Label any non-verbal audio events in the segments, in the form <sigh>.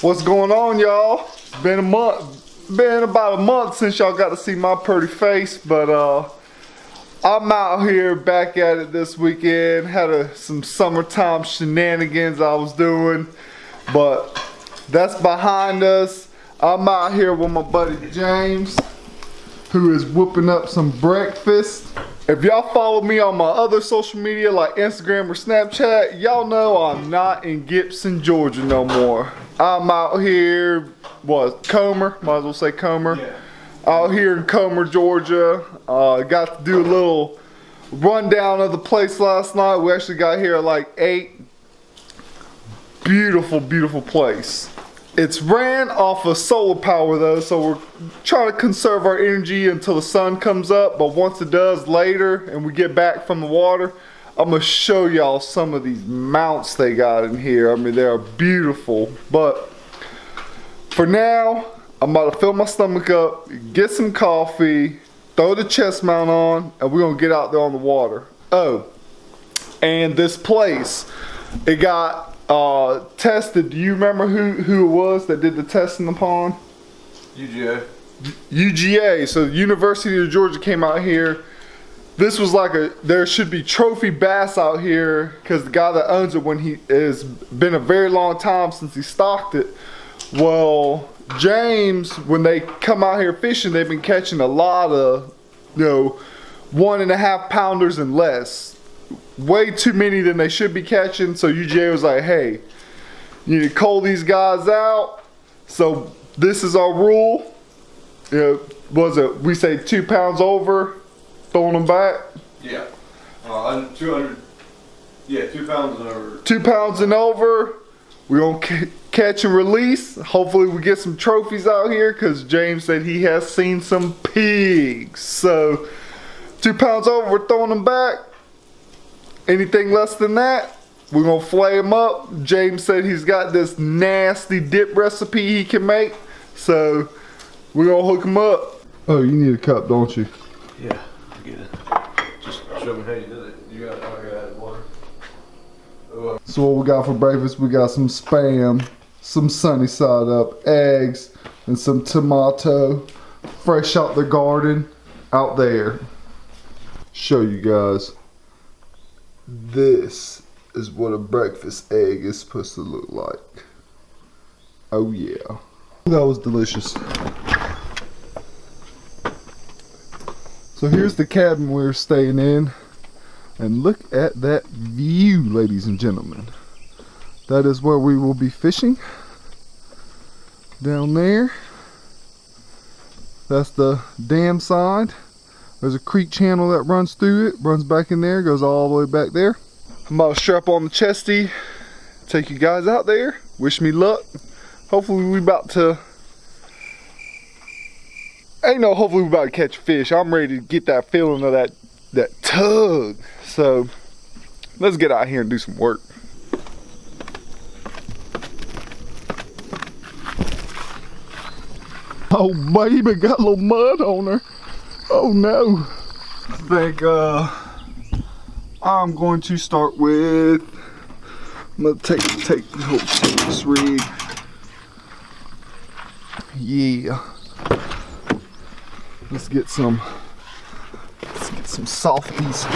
What's going on, y'all? Been a month, been about a month since y'all got to see my pretty face, but uh, I'm out here back at it this weekend. Had a, some summertime shenanigans I was doing, but that's behind us. I'm out here with my buddy James, who is whooping up some breakfast. If y'all follow me on my other social media like Instagram or Snapchat, y'all know I'm not in Gibson, Georgia no more. I'm out here, what, Comer? Might as well say Comer. Yeah. Out here in Comer, Georgia. Uh, got to do a little rundown of the place last night. We actually got here at like 8. Beautiful, beautiful place. It's ran off of solar power though, so we're trying to conserve our energy until the sun comes up. But once it does later and we get back from the water, I'm gonna show y'all some of these mounts they got in here. I mean, they are beautiful. But for now, I'm about to fill my stomach up, get some coffee, throw the chest mount on, and we're gonna get out there on the water. Oh, and this place, it got uh, tested. Do you remember who, who it was that did the test in the pond? UGA. UGA. So the University of Georgia came out here. This was like a there should be trophy bass out here because the guy that owns it when he has been a very long time since he stocked it. Well, James, when they come out here fishing, they've been catching a lot of, you know, one and a half pounders and less. Way too many than they should be catching. So UGA was like, hey, you need to call these guys out. So this is our rule. You know, was it we say two pounds over, throwing them back. Yeah. Uh, 200. Yeah, two pounds and over. Two pounds and over, we're gonna catch and release. Hopefully we get some trophies out here because James said he has seen some pigs. So two pounds over, we're throwing them back. Anything less than that, we're gonna flay them up. James said he's got this nasty dip recipe he can make. So we're gonna hook him up. Oh, you need a cup, don't you? Yeah, I get it. Just show me how you did it. You got, I got water. Oh, uh, So what we got for breakfast? We got some spam, some sunny side up, eggs, and some tomato, fresh out the garden, out there. Show you guys. This is what a breakfast egg is supposed to look like. Oh yeah. That was delicious. So here's the cabin we're staying in. And look at that view, ladies and gentlemen. That is where we will be fishing. Down there. That's the dam side. There's a creek channel that runs through it, runs back in there, goes all the way back there. I'm about to strap on the chesty, take you guys out there. Wish me luck. Hopefully we about to ain't no hopefully we about to catch fish. I'm ready to get that feeling of that that tug. So let's get out here and do some work. Oh baby, got a little mud on her. Oh no. I think uh I'm going to start with I'm gonna take take take this rig. Yeah. Let's get some let's get some softies.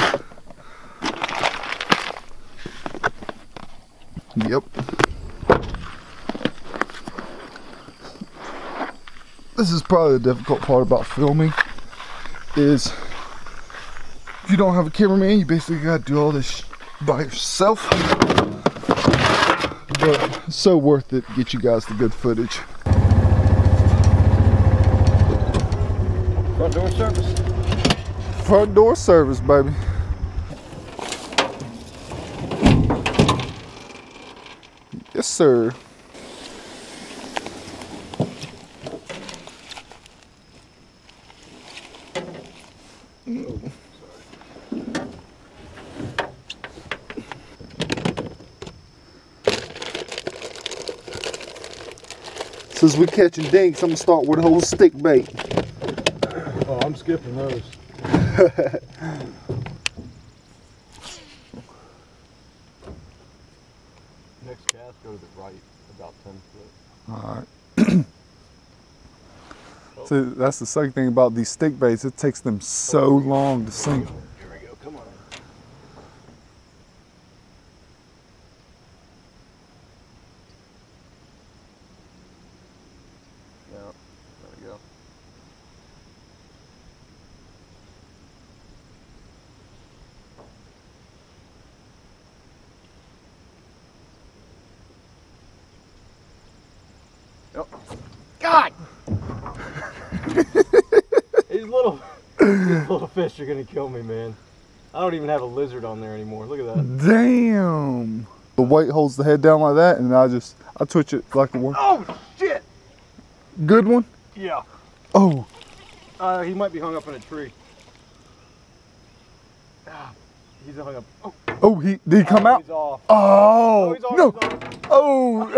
Yep. This is probably the difficult part about filming is if you don't have a cameraman, you basically gotta do all this by yourself. But it's so worth it to get you guys the good footage. Front door service. Front door service, baby. Yes, sir. Since we catching dinks, I'm gonna start with a whole stick bait. Oh, I'm skipping those. <laughs> Next cast, go to the right, about 10 foot. Alright. <clears throat> See, that's the second thing about these stick baits. It takes them so long to sink. Here we go. Come on. Yeah, there we go. Yep. God! these little, these <laughs> little fish are gonna kill me, man. I don't even have a lizard on there anymore. Look at that. Damn. The weight holds the head down like that, and I just I twitch it like a one. Oh shit! Good one. Yeah. Oh, Uh, he might be hung up in a tree. Ah, he's hung up. Oh, oh, he did he come oh, out? He's off. Oh, Oh, no. Oh, <laughs>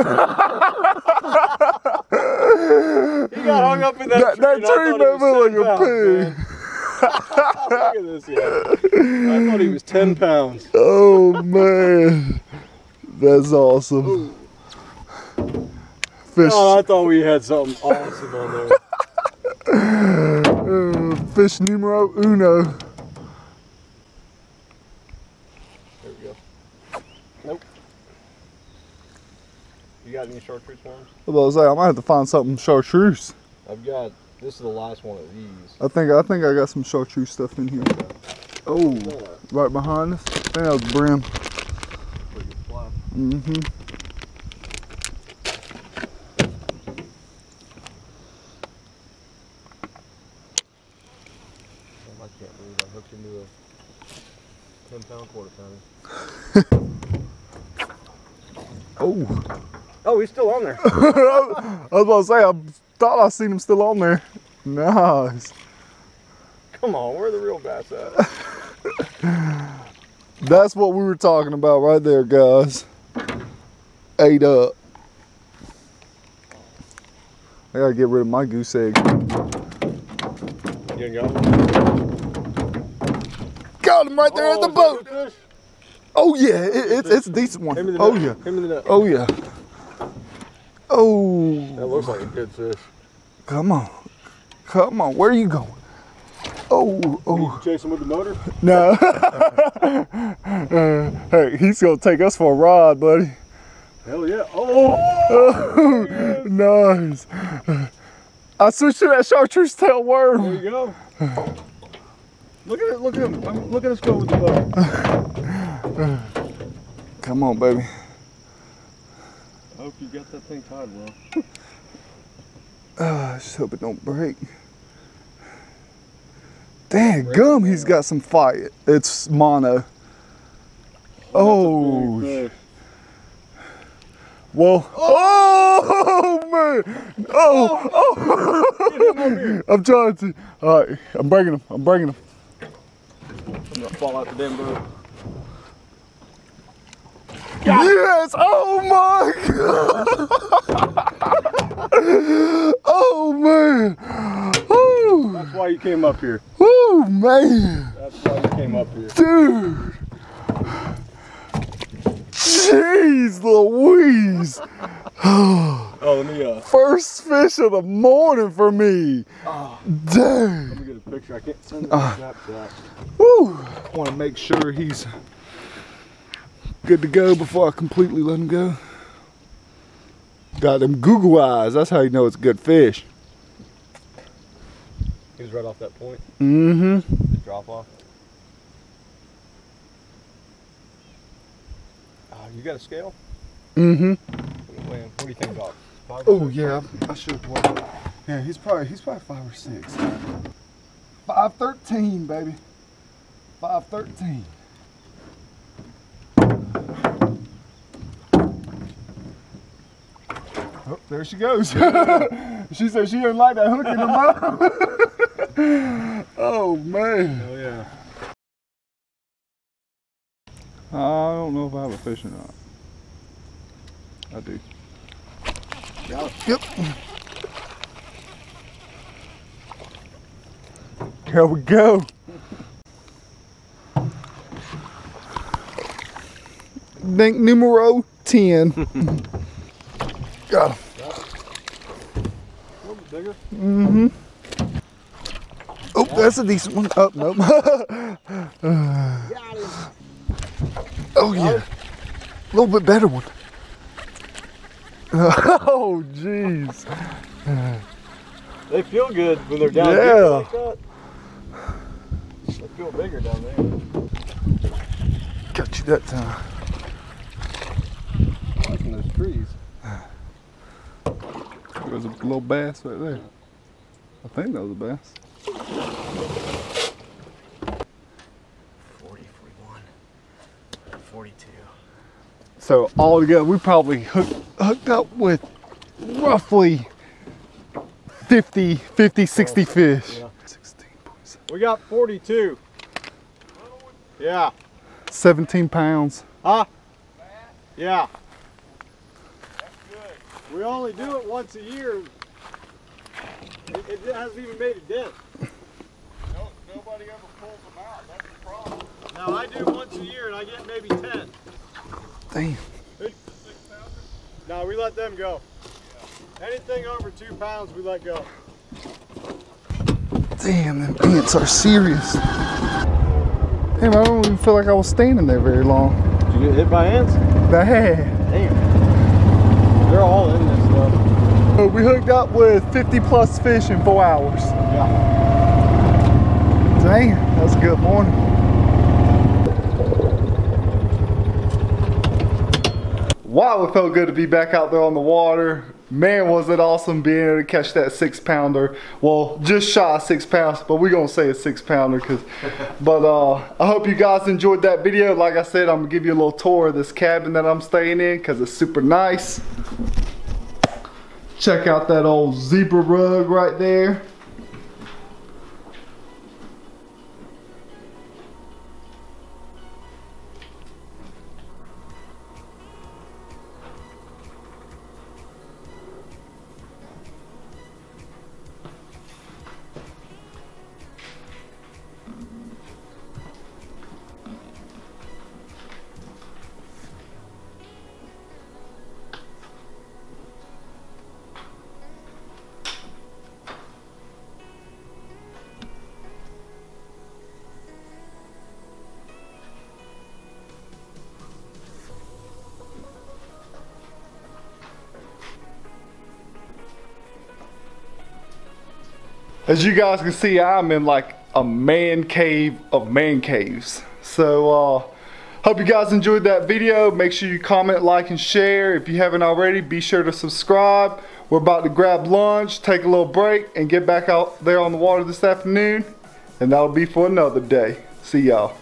<laughs> He got hung up in that, that, that tree. I tree made me like 10 a pig. man. Look at this, yeah. I thought he was 10 pounds. Oh man, that's awesome. Fish, Oh, I thought we had something awesome on there. uh, fish numero uno. There we go. Nope. You got any chartreuse worms? I was about to say I might have to find something chartreuse. I've got. This is the last one of these. I think I think I got some chartreuse stuff in here. Oh, right behind us. I think that was brim. Mm-hmm. Damn, I can't believe I hooked into a 10 pound quarter pounder. <laughs> Oh, Oh, he's still on there. <laughs> I was about to say I thought I seen him still on there. Nice. Come on, where are the real bass at? <laughs> That's what we were talking about right there, guys. Ate up. I gotta get rid of my goose egg. You got one? Got him right there at the Oh, boat. Oh yeah, it, it's it's a decent one. The Oh yeah. Hand me the net. Oh yeah. Oh, That looks like a good fish. come on, come on. Where are you going? Oh, oh. Chase him with the motor? No. Uh, <laughs> hey, he's gonna take us for a ride, buddy. Hell yeah. Oh! Oh, <laughs> nice. I switched to that chartreuse tail worm. There you go. Look at it, look at him. Look at us go with the boat. Come on, baby. I hope you got that thing tied well. Uh, <laughs> I just hope it don't break. Dang gum, he's got some fight. It's mono. Oh, Big well. Oh, <laughs> man. Oh, oh. <laughs> I'm trying to. All right, I'm bringing him. I'm bringing him. I'm gonna fall out the damn boat. Yes! Oh my god! <laughs> oh man! Woo! That's why you came up here. Oh man! That's why you came up here. Dude! Jeez Louise! Oh, let me uh First fish of the morning for me! oh, Dang! let me get a picture. I can't send it to Snapchat. Woo! I want to make sure he's good to go before I completely let him go. Got them Google eyes. That's how you know it's a good fish. He was right off that point. Mm-hmm. The drop off. Uh, you got a scale? Mm-hmm. What do you think Oh yeah, I should. Work. Yeah, he's probably he's probably five or six. Five thirteen, baby. Five thirteen. Oh, there she goes. <laughs> she said she didn't like that hook in her mouth. <laughs> oh man. Oh yeah. I don't know if I have a fish or not. I do. Yep. There we go. Bank numero 10. <laughs> Got him. bigger? Mhm. Oh, that's a decent one. Oh, nope. <laughs> Oh, yeah. A little bit better one. <laughs> Oh, jeez. They feel good when they're down Yeah. like that. They feel bigger down there. Got you that time. Like in those trees. There's a little bass right there. I think that was a bass. 40, 41, 42. So all together, we probably hooked, hooked up with roughly 50, 50, 60 fish. Yeah. 16.7. We got 42. Yeah. 17 pounds. Huh? Yeah. We only do it once a year. It, it hasn't even made a dent. No, nobody ever pulls them out. That's the problem. Now I do once a year and I get maybe 10. Damn. No, we let them go. Anything over two pounds, we let go. Damn, them ants are serious. Damn, I don't even feel like I was standing there very long. Did you get hit by ants? Bad. Damn. They're all in So we hooked up with 50 plus fish in four hours. Yeah. Dang, that's a good morning. Wow, it felt good to be back out there on the water. Man, was it awesome being able to catch that six pounder. Well, just shy of six pounds, but we're gonna say a six pounder because. <laughs> but uh, I hope you guys enjoyed that video. Like I said, I'm gonna give you a little tour of this cabin that I'm staying in because it's super nice. Check out that old zebra rug right there. As you guys can see, I'm in like a man cave of man caves. So, uh, hope you guys enjoyed that video. Make sure you comment, like, and share. If you haven't already, be sure to subscribe. We're about to grab lunch, take a little break, and get back out there on the water this afternoon. And that'll be for another day. See y'all.